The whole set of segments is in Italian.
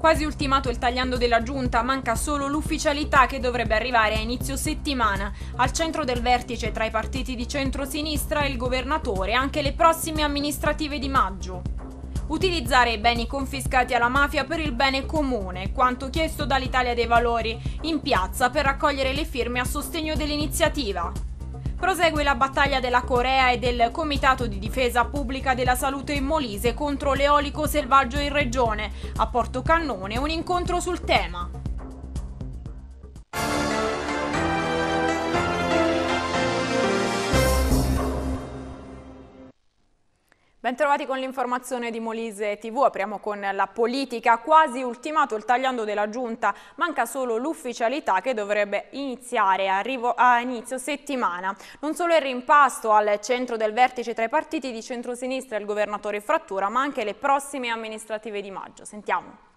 Quasi ultimato il tagliando della giunta, manca solo l'ufficialità che dovrebbe arrivare a inizio settimana. Al centro del vertice tra i partiti di centro-sinistra e il governatore anche le prossime amministrative di maggio. Utilizzare i beni confiscati alla mafia per il bene comune, quanto chiesto dall'Italia dei Valori, in piazza per raccogliere le firme a sostegno dell'iniziativa. Prosegue la battaglia della Corea e del Comitato di Difesa Pubblica della Salute in Molise contro l'eolico selvaggio in regione. A Porto Cannone un incontro sul tema. Bentrovati con l'informazione di Molise TV, apriamo con la politica, quasi ultimato il tagliando della giunta, manca solo l'ufficialità che dovrebbe iniziare a inizio settimana. Non solo il rimpasto al centro del vertice tra i partiti di centrosinistra e il governatore Frattura, ma anche le prossime amministrative di maggio. Sentiamo.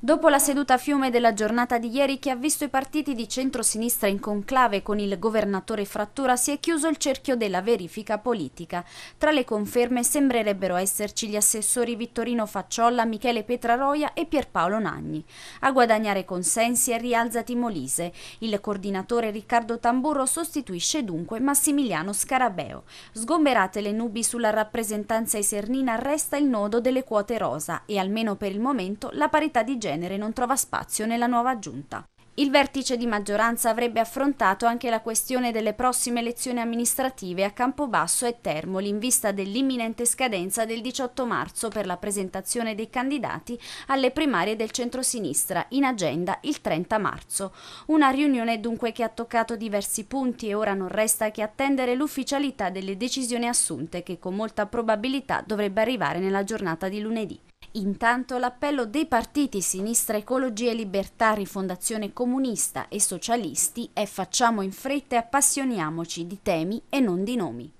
Dopo la seduta fiume della giornata di ieri che ha visto i partiti di centrosinistra in conclave con il governatore Frattura si è chiuso il cerchio della verifica politica. Tra le conferme sembrerebbero esserci gli assessori Vittorino Facciolla, Michele Petraroia e Pierpaolo Nagni. A guadagnare consensi è Rialzati Molise. Il coordinatore Riccardo Tamburro sostituisce dunque Massimiliano Scarabeo. Sgomberate le nubi sulla rappresentanza isernina resta il nodo delle quote rosa e almeno per il momento la parità di genere genere non trova spazio nella nuova giunta. Il vertice di maggioranza avrebbe affrontato anche la questione delle prossime elezioni amministrative a Campobasso e Termoli in vista dell'imminente scadenza del 18 marzo per la presentazione dei candidati alle primarie del centrosinistra in agenda il 30 marzo. Una riunione dunque che ha toccato diversi punti e ora non resta che attendere l'ufficialità delle decisioni assunte che con molta probabilità dovrebbe arrivare nella giornata di lunedì. Intanto l'appello dei partiti Sinistra Ecologia e Libertà, Rifondazione Comunista e Socialisti è facciamo in fretta e appassioniamoci di temi e non di nomi.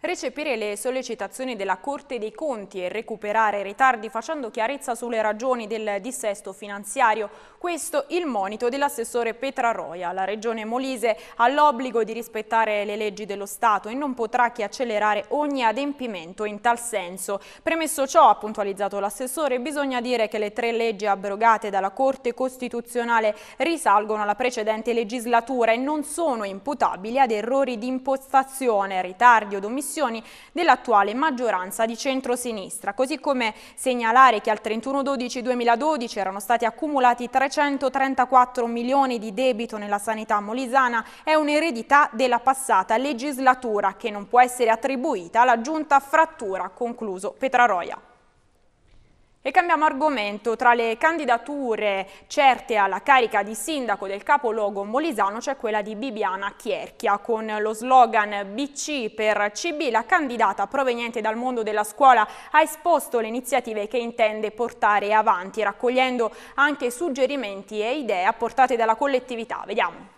Recepire le sollecitazioni della Corte dei Conti e recuperare ritardi facendo chiarezza sulle ragioni del dissesto finanziario, questo il monito dell'assessore Petra Roia. La Regione Molise ha l'obbligo di rispettare le leggi dello Stato e non potrà che accelerare ogni adempimento in tal senso. Premesso ciò, ha puntualizzato l'assessore, bisogna dire che le tre leggi abrogate dalla Corte Costituzionale risalgono alla precedente legislatura e non sono imputabili ad errori di impostazione, ritardi o omissioni posizioni dell'attuale maggioranza di centrosinistra, così come segnalare che al 31-12-2012 erano stati accumulati 334 milioni di debito nella sanità molisana è un'eredità della passata legislatura che non può essere attribuita alla giunta frattura, concluso Petraroia. E cambiamo argomento, tra le candidature certe alla carica di sindaco del capoluogo molisano c'è quella di Bibiana Chierchia. Con lo slogan BC per CB la candidata proveniente dal mondo della scuola ha esposto le iniziative che intende portare avanti, raccogliendo anche suggerimenti e idee apportate dalla collettività. Vediamo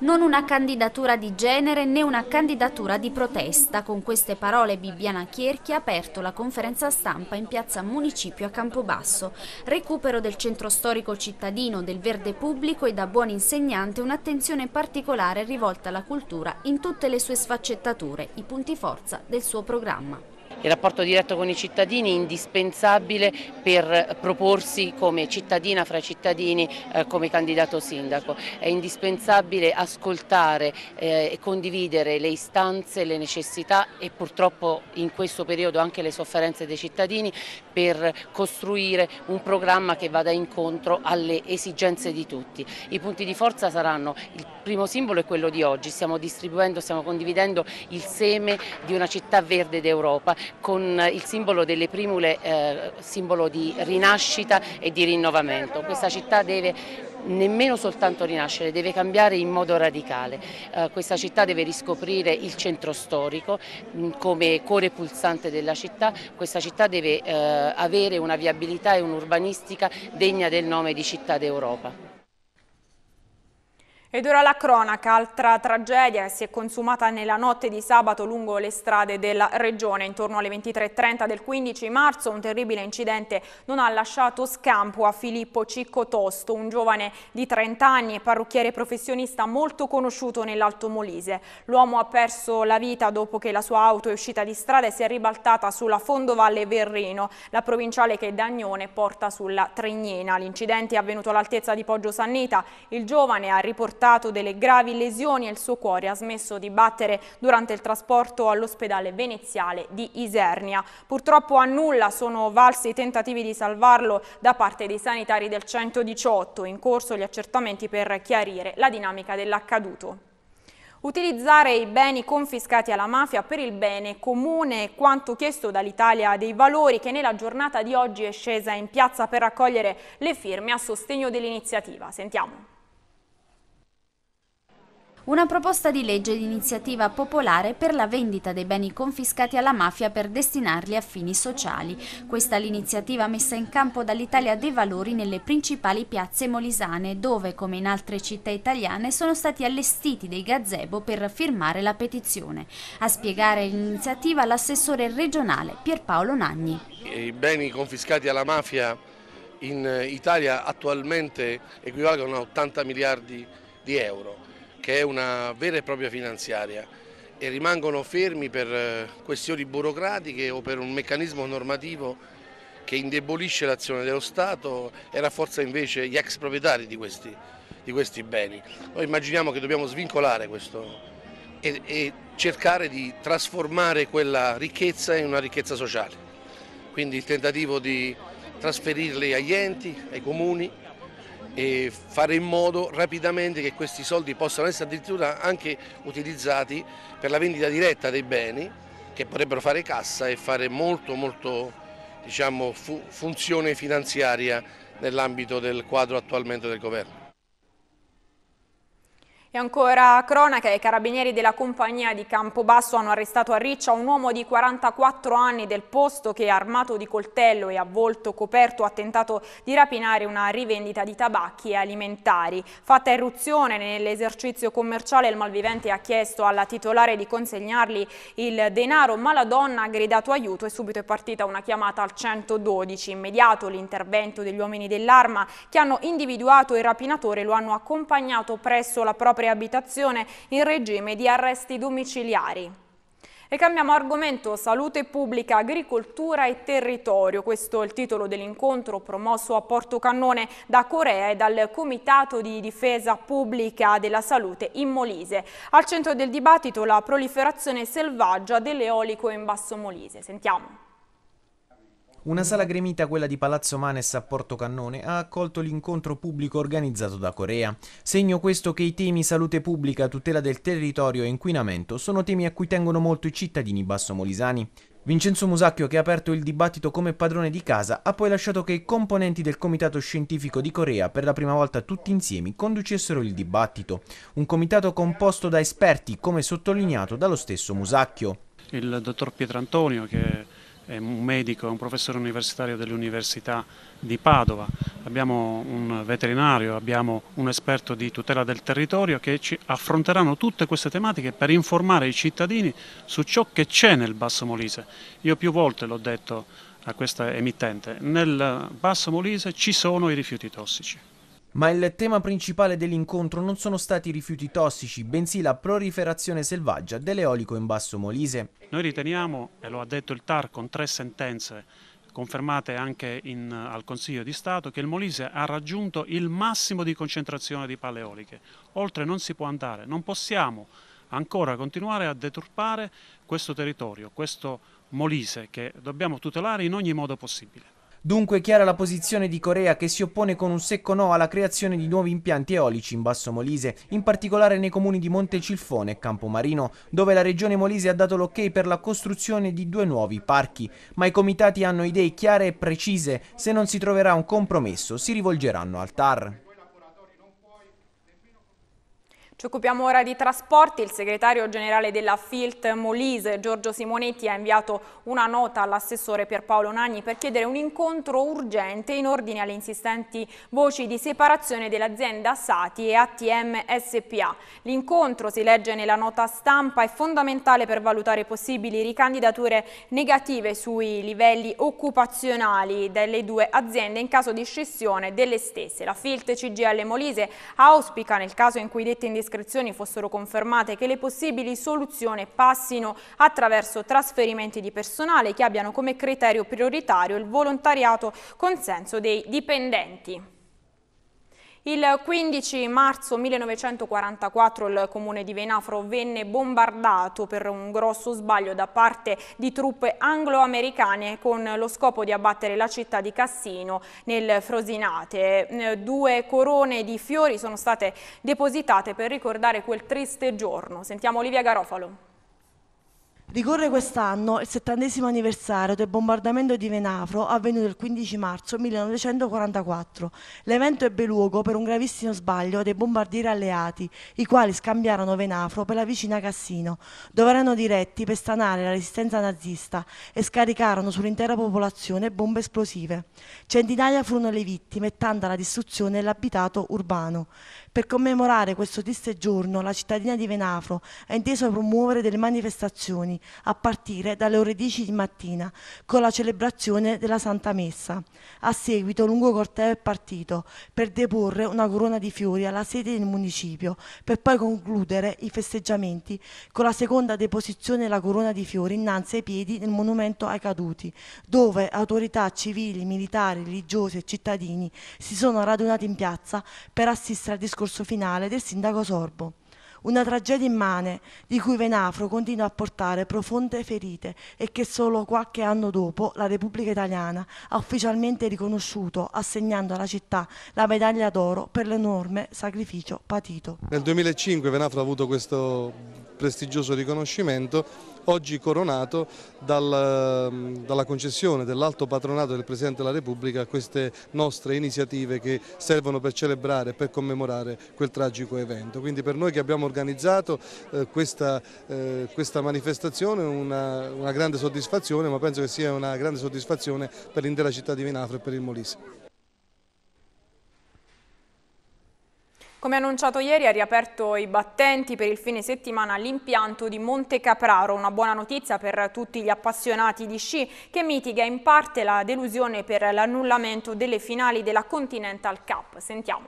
non una candidatura di genere né una candidatura di protesta. Con queste parole Bibbiana Chierchi ha aperto la conferenza stampa in piazza Municipio a Campobasso. Recupero del centro storico cittadino, del verde pubblico e da buon insegnante un'attenzione particolare rivolta alla cultura in tutte le sue sfaccettature, i punti forza del suo programma il rapporto diretto con i cittadini è indispensabile per proporsi come cittadina fra i cittadini eh, come candidato sindaco. È indispensabile ascoltare eh, e condividere le istanze, le necessità e purtroppo in questo periodo anche le sofferenze dei cittadini per costruire un programma che vada incontro alle esigenze di tutti. I punti di forza saranno, il primo simbolo è quello di oggi, stiamo distribuendo, stiamo condividendo il seme di una città verde d'Europa con il simbolo delle primule, eh, simbolo di rinascita e di rinnovamento. Questa città deve nemmeno soltanto rinascere, deve cambiare in modo radicale. Eh, questa città deve riscoprire il centro storico mh, mm, come cuore pulsante della città, questa città deve eh, avere una viabilità e un'urbanistica degna del nome di città d'Europa. Ed ora la cronaca, altra tragedia si è consumata nella notte di sabato lungo le strade della regione. Intorno alle 23.30 del 15 marzo un terribile incidente non ha lasciato scampo a Filippo Cicco Tosto, un giovane di 30 anni e parrucchiere professionista molto conosciuto nell'Alto Molise. L'uomo ha perso la vita dopo che la sua auto è uscita di strada e si è ribaltata sulla Fondovalle Verrino, la provinciale che Dagnone porta sulla Trignena. L'incidente è avvenuto all'altezza di Poggio Sannita. Il giovane ha riportato riportato delle gravi lesioni e il suo cuore ha smesso di battere durante il trasporto all'ospedale veneziale di Isernia. Purtroppo a nulla sono valsi i tentativi di salvarlo da parte dei sanitari del 118, in corso gli accertamenti per chiarire la dinamica dell'accaduto. Utilizzare i beni confiscati alla mafia per il bene comune è quanto chiesto dall'Italia dei Valori che nella giornata di oggi è scesa in piazza per raccogliere le firme a sostegno dell'iniziativa. Sentiamo. Una proposta di legge di iniziativa popolare per la vendita dei beni confiscati alla mafia per destinarli a fini sociali. Questa è l'iniziativa messa in campo dall'Italia dei Valori nelle principali piazze molisane, dove, come in altre città italiane, sono stati allestiti dei gazebo per firmare la petizione. A spiegare l'iniziativa l'assessore regionale Pierpaolo Nagni. I beni confiscati alla mafia in Italia attualmente equivalgono a 80 miliardi di euro che è una vera e propria finanziaria e rimangono fermi per eh, questioni burocratiche o per un meccanismo normativo che indebolisce l'azione dello Stato e rafforza invece gli ex proprietari di questi, di questi beni. Noi immaginiamo che dobbiamo svincolare questo e, e cercare di trasformare quella ricchezza in una ricchezza sociale. Quindi il tentativo di trasferirli agli enti, ai comuni, e fare in modo rapidamente che questi soldi possano essere addirittura anche utilizzati per la vendita diretta dei beni che potrebbero fare cassa e fare molto molto diciamo, fu funzione finanziaria nell'ambito del quadro attualmente del governo. E ancora cronaca, i carabinieri della compagnia di Campobasso hanno arrestato a Riccia un uomo di 44 anni del posto che armato di coltello e a volto coperto ha tentato di rapinare una rivendita di tabacchi e alimentari. Fatta irruzione nell'esercizio commerciale il malvivente ha chiesto alla titolare di consegnargli il denaro ma la donna ha gridato aiuto e subito è partita una chiamata al 112. Immediato l'intervento degli uomini dell'arma che hanno individuato il rapinatore lo hanno accompagnato presso la propria propria abitazione in regime di arresti domiciliari. E cambiamo argomento, salute pubblica, agricoltura e territorio. Questo è il titolo dell'incontro promosso a Porto Cannone da Corea e dal Comitato di Difesa Pubblica della Salute in Molise. Al centro del dibattito la proliferazione selvaggia dell'eolico in Basso Molise. Sentiamo. Una sala gremita, quella di Palazzo Manes a Porto Cannone, ha accolto l'incontro pubblico organizzato da Corea. Segno questo che i temi salute pubblica, tutela del territorio e inquinamento sono temi a cui tengono molto i cittadini bassomolisani. Vincenzo Musacchio, che ha aperto il dibattito come padrone di casa, ha poi lasciato che i componenti del comitato scientifico di Corea, per la prima volta tutti insieme, conducessero il dibattito. Un comitato composto da esperti, come sottolineato dallo stesso Musacchio. Il dottor Pietrantonio, che è un medico, è un professore universitario dell'Università di Padova, abbiamo un veterinario, abbiamo un esperto di tutela del territorio che ci affronteranno tutte queste tematiche per informare i cittadini su ciò che c'è nel Basso Molise. Io più volte l'ho detto a questa emittente, nel Basso Molise ci sono i rifiuti tossici. Ma il tema principale dell'incontro non sono stati i rifiuti tossici, bensì la proliferazione selvaggia dell'eolico in Basso Molise. Noi riteniamo, e lo ha detto il TAR con tre sentenze confermate anche in, al Consiglio di Stato, che il Molise ha raggiunto il massimo di concentrazione di pale eoliche. Oltre non si può andare, non possiamo ancora continuare a deturpare questo territorio, questo Molise che dobbiamo tutelare in ogni modo possibile. Dunque chiara la posizione di Corea che si oppone con un secco no alla creazione di nuovi impianti eolici in Basso Molise, in particolare nei comuni di Montecilfone e Campomarino, dove la regione Molise ha dato l'ok per la costruzione di due nuovi parchi, ma i comitati hanno idee chiare e precise, se non si troverà un compromesso si rivolgeranno al TAR. Ci occupiamo ora di trasporti. Il segretario generale della FILT Molise, Giorgio Simonetti, ha inviato una nota all'assessore Pierpaolo Nagni per chiedere un incontro urgente in ordine alle insistenti voci di separazione dell'azienda Sati e ATM SPA. L'incontro, si legge nella nota stampa, è fondamentale per valutare possibili ricandidature negative sui livelli occupazionali delle due aziende in caso di scissione delle stesse. La FILT CGL Molise auspica, nel caso in cui dette indiscrezioni indiscrezioni fossero confermate che le possibili soluzioni passino attraverso trasferimenti di personale che abbiano come criterio prioritario il volontariato consenso dei dipendenti. Il 15 marzo 1944 il comune di Venafro venne bombardato per un grosso sbaglio da parte di truppe anglo-americane con lo scopo di abbattere la città di Cassino nel Frosinate. Due corone di fiori sono state depositate per ricordare quel triste giorno. Sentiamo Olivia Garofalo. Ricorre quest'anno il settantesimo anniversario del bombardamento di Venafro avvenuto il 15 marzo 1944. L'evento ebbe luogo per un gravissimo sbaglio dei bombardieri alleati, i quali scambiarono Venafro per la vicina Cassino, dove erano diretti per stanare la resistenza nazista e scaricarono sull'intera popolazione bombe esplosive. Centinaia furono le vittime e tanta la distruzione dell'abitato urbano. Per commemorare questo triste giorno, la cittadina di Venafro ha inteso promuovere delle manifestazioni a partire dalle ore 10 di mattina con la celebrazione della Santa Messa. A seguito un lungo corteo è partito per deporre una corona di fiori alla sede del municipio per poi concludere i festeggiamenti con la seconda deposizione della corona di fiori innanzi ai piedi del monumento ai caduti, dove autorità civili, militari, religiosi e cittadini si sono radunati in piazza per assistere al discorso discorso finale del sindaco Sorbo. Una tragedia immane di cui Venafro continua a portare profonde ferite e che solo qualche anno dopo la Repubblica Italiana ha ufficialmente riconosciuto assegnando alla città la medaglia d'oro per l'enorme sacrificio patito. Nel 2005 Venafro ha avuto questo prestigioso riconoscimento, oggi coronato dal, dalla concessione dell'alto patronato del Presidente della Repubblica a queste nostre iniziative che servono per celebrare per commemorare quel tragico evento. Quindi per noi che abbiamo organizzato eh, questa, eh, questa, manifestazione una, una grande soddisfazione, ma penso che sia una grande soddisfazione per l'intera città di Vinafro e per il Molise. Come annunciato ieri ha riaperto i battenti per il fine settimana l'impianto di Monte Capraro, una buona notizia per tutti gli appassionati di sci che mitiga in parte la delusione per l'annullamento delle finali della Continental Cup. Sentiamo.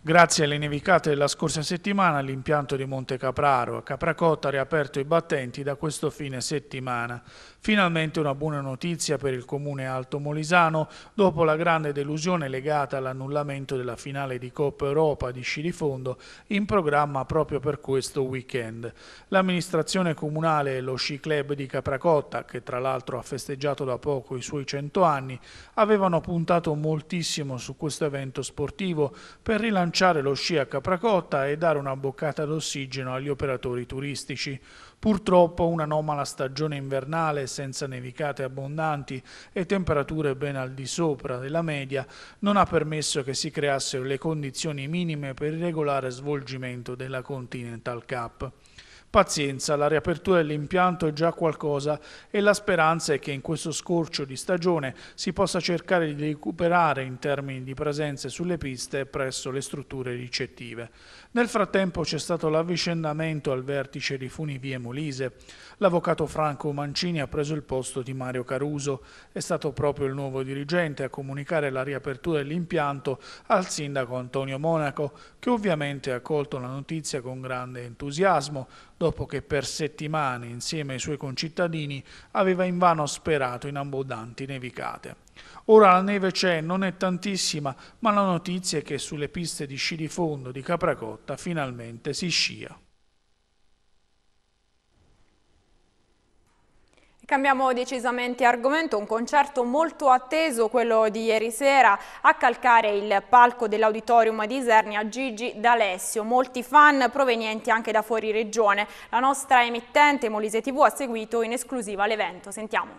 Grazie alle nevicate della scorsa settimana l'impianto di Monte Capraro a Capracotta ha riaperto i battenti da questo fine settimana. Finalmente una buona notizia per il comune alto molisano dopo la grande delusione legata all'annullamento della finale di Coppa Europa di sci di fondo in programma proprio per questo weekend. L'amministrazione comunale e lo sci club di Capracotta, che tra l'altro ha festeggiato da poco i suoi 100 anni, avevano puntato moltissimo su questo evento sportivo per rilanciare lo sci a Capracotta e dare una boccata d'ossigeno agli operatori turistici. Purtroppo un'anomala stagione invernale senza nevicate abbondanti e temperature ben al di sopra della media non ha permesso che si creassero le condizioni minime per il regolare svolgimento della Continental Cup. Pazienza, la riapertura dell'impianto è già qualcosa e la speranza è che in questo scorcio di stagione si possa cercare di recuperare in termini di presenze sulle piste presso le strutture ricettive. Nel frattempo c'è stato l'avvicendamento al vertice di Funivie Molise. L'avvocato Franco Mancini ha preso il posto di Mario Caruso. È stato proprio il nuovo dirigente a comunicare la riapertura dell'impianto al sindaco Antonio Monaco, che ovviamente ha accolto la notizia con grande entusiasmo, dopo che per settimane, insieme ai suoi concittadini, aveva invano sperato in abbondanti nevicate. Ora la neve c'è, non è tantissima, ma la notizia è che sulle piste di sci di fondo di Capracotta finalmente si scia. Cambiamo decisamente argomento, un concerto molto atteso, quello di ieri sera, a calcare il palco dell'Auditorium di Isernia Gigi D'Alessio. Molti fan provenienti anche da fuori regione. La nostra emittente Molise TV ha seguito in esclusiva l'evento. Sentiamo.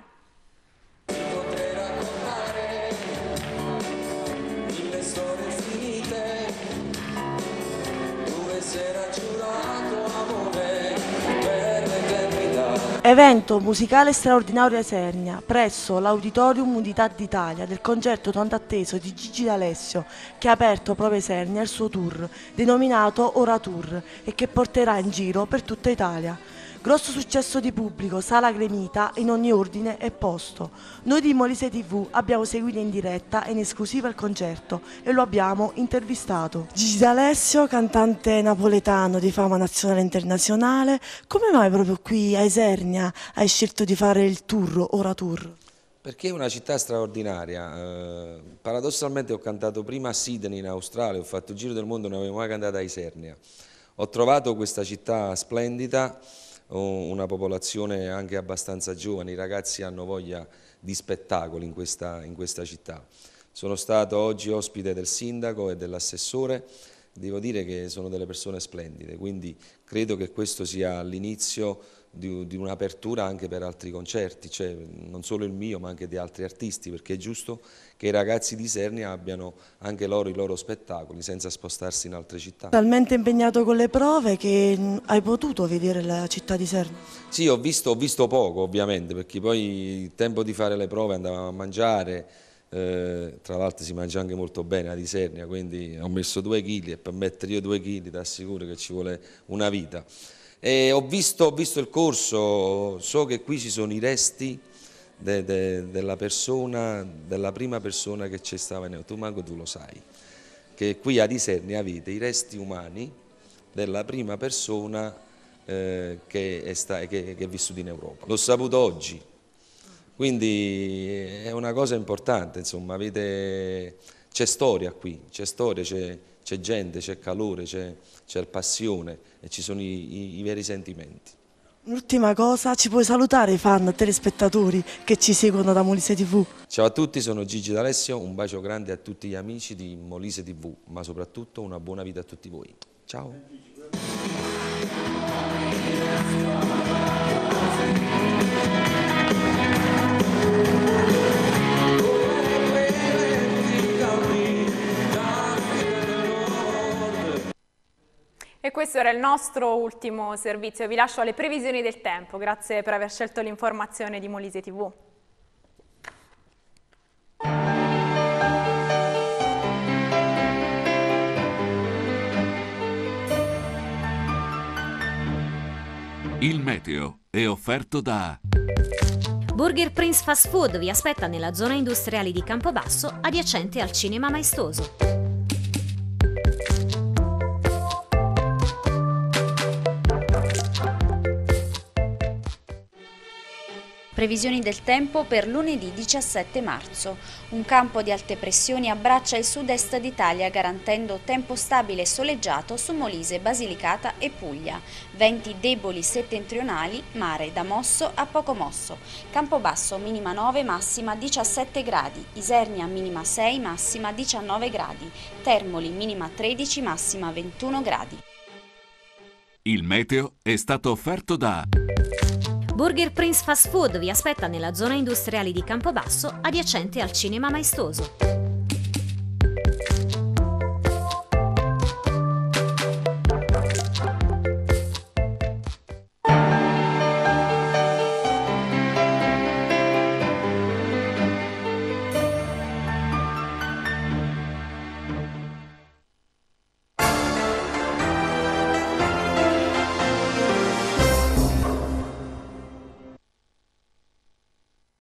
Evento musicale straordinario a Esernia, presso l'Auditorium Unità d'Italia del concerto tanto atteso di Gigi D'Alessio, che ha aperto proprio Esernia il suo tour, denominato Ora Tour, e che porterà in giro per tutta Italia. Grosso successo di pubblico, sala gremita in ogni ordine e posto. Noi di Molise TV abbiamo seguito in diretta e in esclusiva il concerto e lo abbiamo intervistato. Gigi D'Alessio, cantante napoletano di fama nazionale e internazionale, come mai proprio qui a Esernia hai scelto di fare il tour, Ora Tour? Perché è una città straordinaria, eh, paradossalmente ho cantato prima a Sydney in Australia, ho fatto il giro del mondo, non avevo mai cantato a Isernia. Ho trovato questa città splendida, una popolazione anche abbastanza giovane, i ragazzi hanno voglia di spettacoli in questa, in questa città. Sono stato oggi ospite del sindaco e dell'assessore, devo dire che sono delle persone splendide, quindi credo che questo sia l'inizio di, di un'apertura anche per altri concerti, cioè non solo il mio ma anche di altri artisti, perché è giusto che i ragazzi di Sernia abbiano anche loro i loro spettacoli senza spostarsi in altre città. Talmente impegnato con le prove che hai potuto vedere la città di Sernia? Sì, ho visto, ho visto poco ovviamente, perché poi il tempo di fare le prove andavamo a mangiare, eh, tra l'altro si mangia anche molto bene a Disernia, quindi ho messo due chili e per mettere io due chili ti assicuro che ci vuole una vita. Ho, visto, ho visto il corso, so che qui ci sono i resti de, de, della persona, della prima persona che c'è stata in tu tu lo sai, che qui a Disernia avete i resti umani della prima persona eh, che, è sta, che, che è vissuta in Europa. L'ho saputo oggi, quindi è una cosa importante, insomma, c'è storia qui, c'è storia, gente, c'è calore, c'è passione e ci sono i, i, i veri sentimenti. L'ultima cosa, ci puoi salutare i fan, telespettatori che ci seguono da Molise TV? Ciao a tutti, sono Gigi D'Alessio, un bacio grande a tutti gli amici di Molise TV, ma soprattutto una buona vita a tutti voi. Ciao! E questo era il nostro ultimo servizio. Vi lascio alle previsioni del tempo. Grazie per aver scelto l'informazione di Molise TV. Il meteo è offerto da... Burger Prince Fast Food vi aspetta nella zona industriale di Campobasso, adiacente al Cinema Maestoso. Previsioni del tempo per lunedì 17 marzo. Un campo di alte pressioni abbraccia il sud-est d'Italia garantendo tempo stabile e soleggiato su Molise, Basilicata e Puglia. Venti deboli settentrionali, mare da mosso a poco mosso. Campobasso minima 9, massima 17 gradi. Isernia minima 6, massima 19 gradi. Termoli minima 13, massima 21 gradi. Il meteo è stato offerto da... Burger Prince Fast Food vi aspetta nella zona industriale di Campobasso, adiacente al Cinema Maestoso.